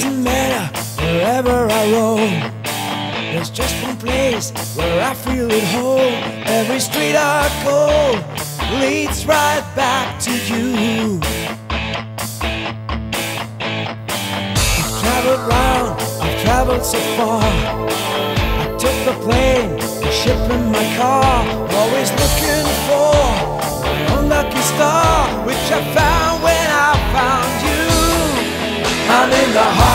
doesn't matter wherever I roam. There's just one place where I feel at home. Every street I go leads right back to you. I've traveled round, I've traveled so far. I took the plane, the ship, and my car. Always looking for my unlucky star, which I found when I found you. I'm in the heart.